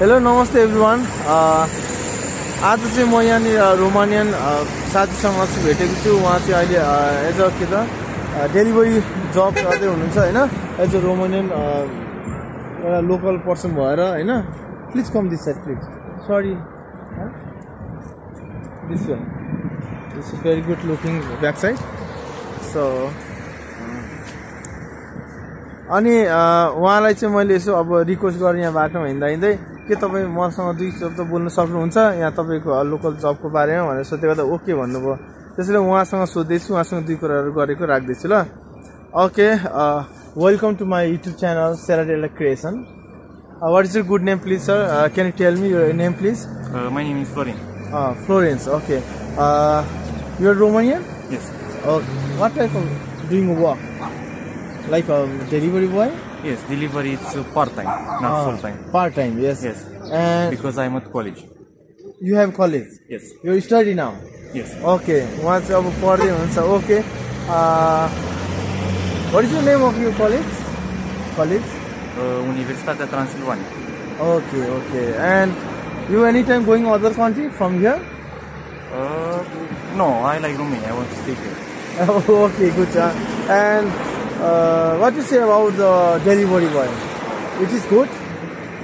Hello नमस्ते every one आज चाहिँ म यहाँनिर रोमानियन अ, साथीसँग चाहिँ भेटेको छु। उहाँ चाहिँ अहिले एज अ के त डेलिभरी जब गर्दै हुनुहुन्छ होइन? एज अ रोमानियन एउटा लोकल पर्सन भएर होइन? Please come this side please sorry this this very good looking back side so अनि उहाँलाई चाहिँ मैले यसो अब रिक्वेस्ट गरेँ यहाँ बाटोमा हिँड्दा हिँड्दै। के तपाईँ मसँग दुई शब्द बोल्न सक्नुहुन्छ? यहाँ तपाईँको लोकल जबको बारेमा भनेर सोधेको त ओके भन्नुभयो। त्यसैले उहाँसँग सोध्दैछु उहाँसँग दुई कुराहरू गरेको राख्दैछु ल। Okay welcome to my YouTube channel सेराडेला creation what is your good name please sir can you tell me your name please my name is Florin. Florence okay you're Romanian type of doing work? Like a delivery boy? Yes, delivery it's uh, part time, not Ah, full time. Part time, yes. Yes. And Because I'm at college. you have college. Yes. You study now. Yes. Okay. उहाँ चाहिँ अब पढ्दै हुनुहुन्छ okay what is the name of you college college Uh, Universitatea Transilvania. Okay okay and you any time going other country from here Uh, no, I like Romania. I want to stay here. okay good sir and uh, what do you say about the delivery boy it is good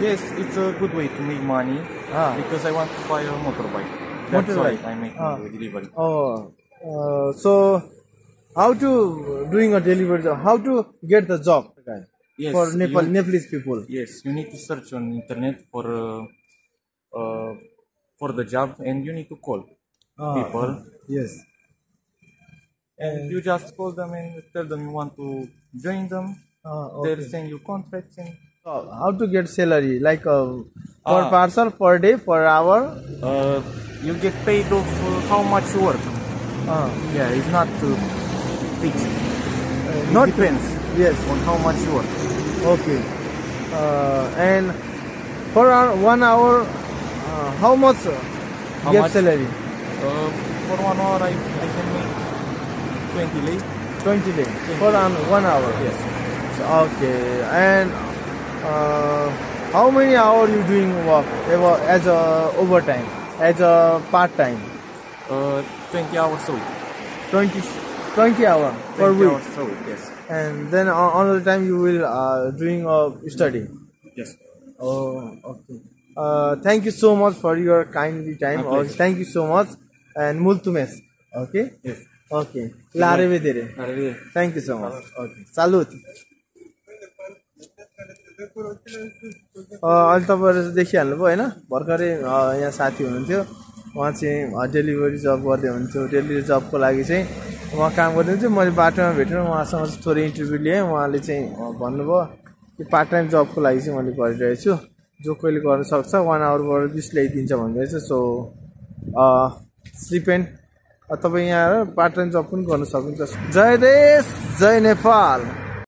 Yes, it's a good way to make money Ah. because I want to buy a motorbike. That's Motorbike. why I'm making Ah. delivery. Oh, uh, so how to doing a delivery job? How to get the job Yes, for Nepal you- Nepalese people? Yes, you need to search on internet for uh, uh, for the job and you need to call Ah, people Yes. And you just call them and tell them you want to join them. They'll okay. send you contracts and Uh, how to get salary? Like uh, per Ah. parcel, per day, per hour? uh, you get paid of uh, how much you work. Uh, Yeah, it's not uh, fixed. It not depends Yes. on how much you work. Okay. Uh, and for hour, one hour, uh, how much uh, How get much? salary? Uh, for one hour, I, I can make 20 lei. Twenty day for an, one hour. Yes. So, okay. And uh, how many hours you doing work ever- as a overtime, as a part time? Uh, 20 hours a week. 20, 20 hour per 20 week. hours a week, yes. And then on another time you will uh, doing a study. Yes. Oh, okay. Uh, thank you so much for your kindly time. Okay, thank you so much. And multumes. Okay? Yes. Okay. La revedere. Thank you so much. Okay. अहिले तपाईँहरू चाहिँ देखिहाल्नुभयो होइन? भर्खरै यहाँ साथी हुनुहुन्थ्यो। उहाँ चाहिँ डेलिभरी जब गर्दै हुनुहुन्थ्यो। डेलिभरी जबको लागि चाहिँ उहाँ काम गर्दै हुन्थ्यो मैले बाटोमा भेटेर उहाँसँग चाहिँ थोरै इन्टरभ्यू लिएँ। उहाँले चाहिँ भन्नुभयो कि पार्ट टाइम जबको लागि चाहिँ मैले गरिरहेको छु। जो कोहीले गर्न सक्छ वान आवरबाट बिस ल्याइदिन्छ भन्दैछ। सो स्लिपेन्ट तपाईँ यहाँ पार्ट टाइम जब पनि गर्न सक्नुहुन्छ। जय देश जय नेपाल।